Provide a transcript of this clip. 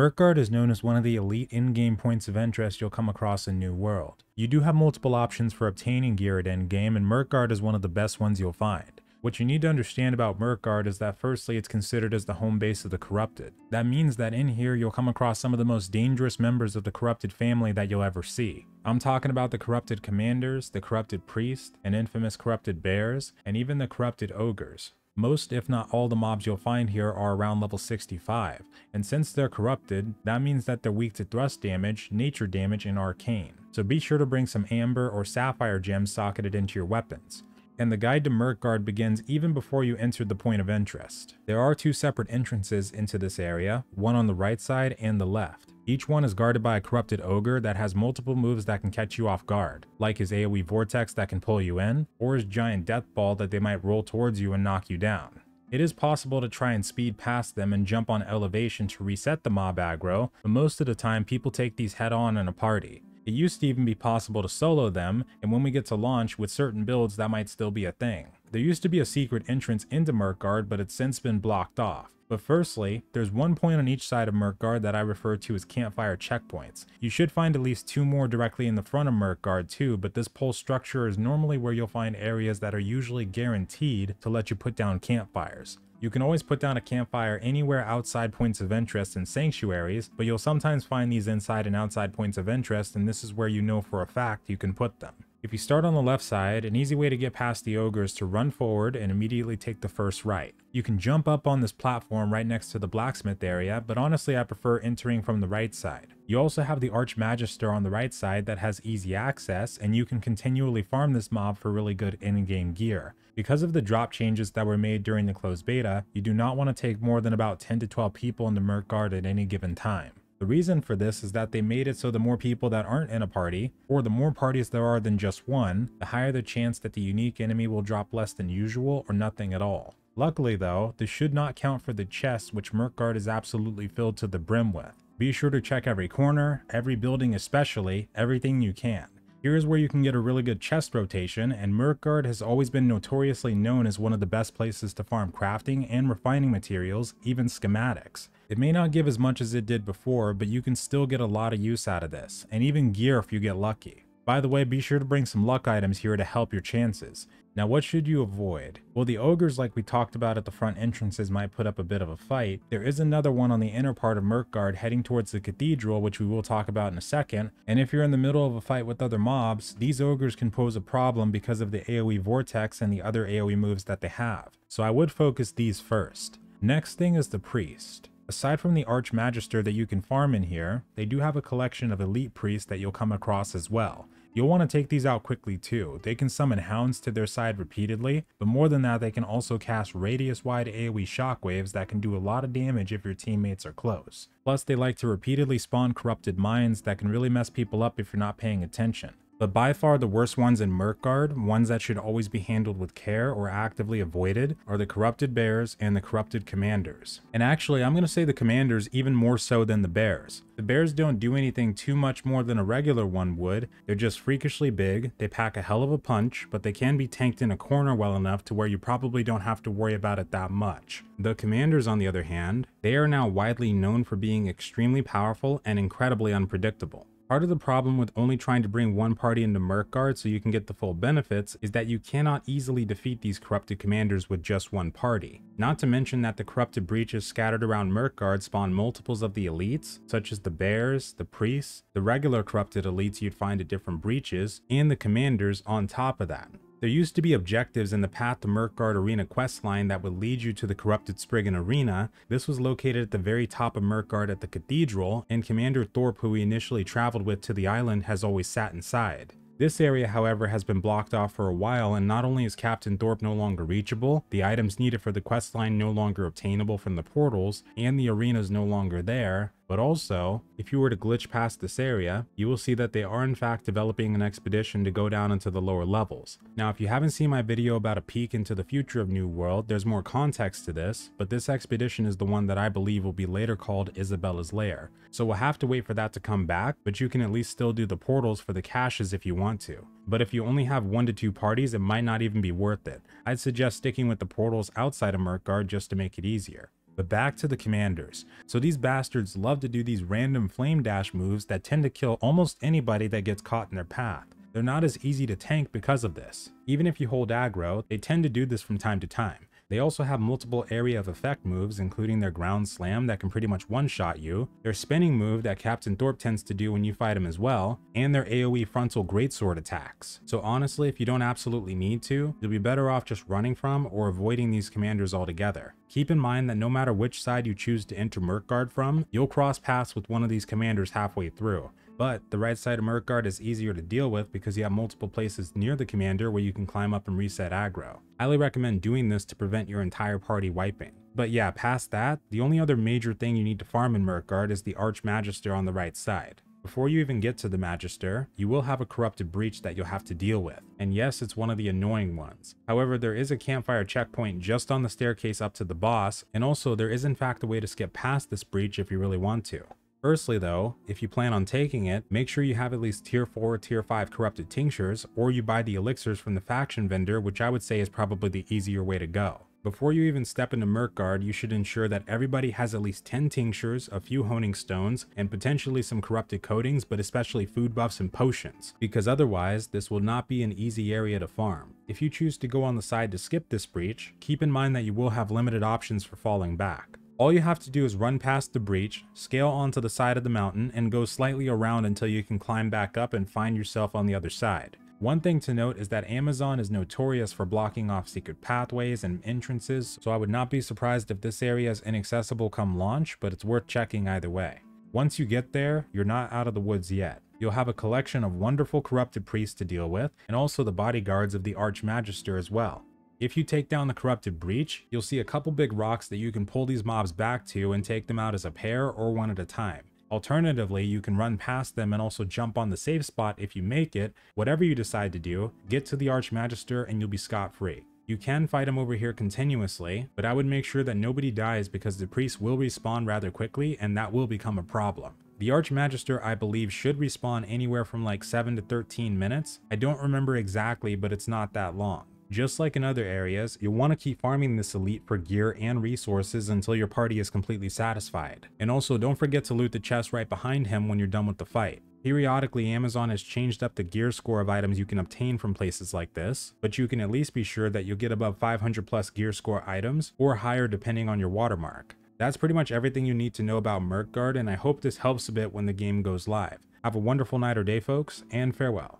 Myrkgard is known as one of the elite in-game points of interest you'll come across in New World. You do have multiple options for obtaining gear at endgame, and Myrkgard is one of the best ones you'll find. What you need to understand about Myrkgard is that firstly it's considered as the home base of the Corrupted. That means that in here you'll come across some of the most dangerous members of the Corrupted family that you'll ever see. I'm talking about the Corrupted Commanders, the Corrupted Priest, and infamous Corrupted Bears, and even the Corrupted Ogres. Most, if not all, the mobs you'll find here are around level 65, and since they're corrupted, that means that they're weak to thrust damage, nature damage, and arcane. So be sure to bring some amber or sapphire gems socketed into your weapons and the guide to Myrkgard begins even before you enter the point of interest. There are two separate entrances into this area, one on the right side and the left. Each one is guarded by a corrupted ogre that has multiple moves that can catch you off guard, like his AoE vortex that can pull you in, or his giant death ball that they might roll towards you and knock you down. It is possible to try and speed past them and jump on elevation to reset the mob aggro, but most of the time people take these head on in a party. It used to even be possible to solo them, and when we get to launch with certain builds that might still be a thing. There used to be a secret entrance into Myrkgard, but it's since been blocked off. But firstly, there's one point on each side of Myrkgard that I refer to as campfire checkpoints. You should find at least two more directly in the front of Myrkgard too, but this pole structure is normally where you'll find areas that are usually guaranteed to let you put down campfires. You can always put down a campfire anywhere outside points of interest and sanctuaries, but you'll sometimes find these inside and outside points of interest and this is where you know for a fact you can put them. If you start on the left side, an easy way to get past the ogre is to run forward and immediately take the first right. You can jump up on this platform right next to the blacksmith area, but honestly I prefer entering from the right side. You also have the Archmagister on the right side that has easy access, and you can continually farm this mob for really good in-game gear. Because of the drop changes that were made during the closed beta, you do not want to take more than about 10 to 12 people into Guard at any given time. The reason for this is that they made it so the more people that aren't in a party, or the more parties there are than just one, the higher the chance that the unique enemy will drop less than usual or nothing at all. Luckily though, this should not count for the chests which Myrkgard is absolutely filled to the brim with. Be sure to check every corner, every building especially, everything you can. Here is where you can get a really good chest rotation, and Myrkgard has always been notoriously known as one of the best places to farm crafting and refining materials, even schematics. It may not give as much as it did before, but you can still get a lot of use out of this, and even gear if you get lucky. By the way, be sure to bring some luck items here to help your chances. Now what should you avoid? Well the ogres like we talked about at the front entrances might put up a bit of a fight. There is another one on the inner part of Myrkgard heading towards the cathedral which we will talk about in a second. And if you're in the middle of a fight with other mobs, these ogres can pose a problem because of the AoE vortex and the other AoE moves that they have. So I would focus these first. Next thing is the priest. Aside from the Archmagister that you can farm in here, they do have a collection of elite priests that you'll come across as well. You'll want to take these out quickly too. They can summon hounds to their side repeatedly, but more than that they can also cast radius wide AoE shockwaves that can do a lot of damage if your teammates are close. Plus they like to repeatedly spawn corrupted mines that can really mess people up if you're not paying attention. But by far the worst ones in Myrkgard, ones that should always be handled with care or actively avoided, are the Corrupted Bears and the Corrupted Commanders. And actually, I'm going to say the Commanders even more so than the Bears. The Bears don't do anything too much more than a regular one would, they're just freakishly big, they pack a hell of a punch, but they can be tanked in a corner well enough to where you probably don't have to worry about it that much. The Commanders on the other hand, they are now widely known for being extremely powerful and incredibly unpredictable. Part of the problem with only trying to bring one party into Myrkgard so you can get the full benefits is that you cannot easily defeat these corrupted commanders with just one party. Not to mention that the corrupted breaches scattered around Myrkgard spawn multiples of the elites, such as the bears, the priests, the regular corrupted elites you'd find at different breaches, and the commanders on top of that. There used to be objectives in the Path to Myrkgard Arena questline that would lead you to the Corrupted Spriggan Arena. This was located at the very top of Myrkgard at the Cathedral, and Commander Thorpe who we initially traveled with to the island has always sat inside. This area, however, has been blocked off for a while, and not only is Captain Thorpe no longer reachable, the items needed for the questline no longer obtainable from the portals, and the arena is no longer there, but also, if you were to glitch past this area, you will see that they are in fact developing an expedition to go down into the lower levels. Now if you haven't seen my video about a peek into the future of New World, there's more context to this, but this expedition is the one that I believe will be later called Isabella's Lair. So we'll have to wait for that to come back, but you can at least still do the portals for the caches if you want to. But if you only have one to two parties, it might not even be worth it. I'd suggest sticking with the portals outside of Myrkgard just to make it easier. But back to the commanders. So these bastards love to do these random flame dash moves that tend to kill almost anybody that gets caught in their path. They're not as easy to tank because of this. Even if you hold aggro, they tend to do this from time to time. They also have multiple area of effect moves, including their ground slam that can pretty much one-shot you, their spinning move that Captain Thorpe tends to do when you fight him as well, and their AoE frontal greatsword attacks. So honestly, if you don't absolutely need to, you'll be better off just running from or avoiding these commanders altogether. Keep in mind that no matter which side you choose to enter Myrkgard from, you'll cross paths with one of these commanders halfway through, but the right side of Myrkgard is easier to deal with because you have multiple places near the commander where you can climb up and reset aggro. Highly recommend doing this to prevent your entire party wiping. But yeah, past that, the only other major thing you need to farm in Myrkgard is the Archmagister on the right side. Before you even get to the Magister, you will have a corrupted breach that you'll have to deal with. And yes, it's one of the annoying ones. However, there is a campfire checkpoint just on the staircase up to the boss, and also there is in fact a way to skip past this breach if you really want to. Firstly though, if you plan on taking it, make sure you have at least tier 4 or tier 5 corrupted tinctures, or you buy the elixirs from the faction vendor, which I would say is probably the easier way to go. Before you even step into Myrkgard, you should ensure that everybody has at least 10 tinctures, a few honing stones, and potentially some corrupted coatings, but especially food buffs and potions, because otherwise, this will not be an easy area to farm. If you choose to go on the side to skip this breach, keep in mind that you will have limited options for falling back. All you have to do is run past the breach, scale onto the side of the mountain, and go slightly around until you can climb back up and find yourself on the other side. One thing to note is that Amazon is notorious for blocking off secret pathways and entrances, so I would not be surprised if this area is inaccessible come launch, but it's worth checking either way. Once you get there, you're not out of the woods yet. You'll have a collection of wonderful corrupted priests to deal with, and also the bodyguards of the Archmagister as well. If you take down the Corrupted Breach, you'll see a couple big rocks that you can pull these mobs back to and take them out as a pair or one at a time. Alternatively, you can run past them and also jump on the safe spot if you make it. Whatever you decide to do, get to the Archmagister and you'll be scot-free. You can fight him over here continuously, but I would make sure that nobody dies because the priest will respawn rather quickly and that will become a problem. The Archmagister, I believe, should respawn anywhere from like 7 to 13 minutes. I don't remember exactly, but it's not that long. Just like in other areas, you'll want to keep farming this elite for gear and resources until your party is completely satisfied. And also don't forget to loot the chest right behind him when you're done with the fight. Periodically, Amazon has changed up the gear score of items you can obtain from places like this, but you can at least be sure that you'll get above 500 plus gear score items, or higher depending on your watermark. That's pretty much everything you need to know about Myrkgard, and I hope this helps a bit when the game goes live. Have a wonderful night or day folks, and farewell.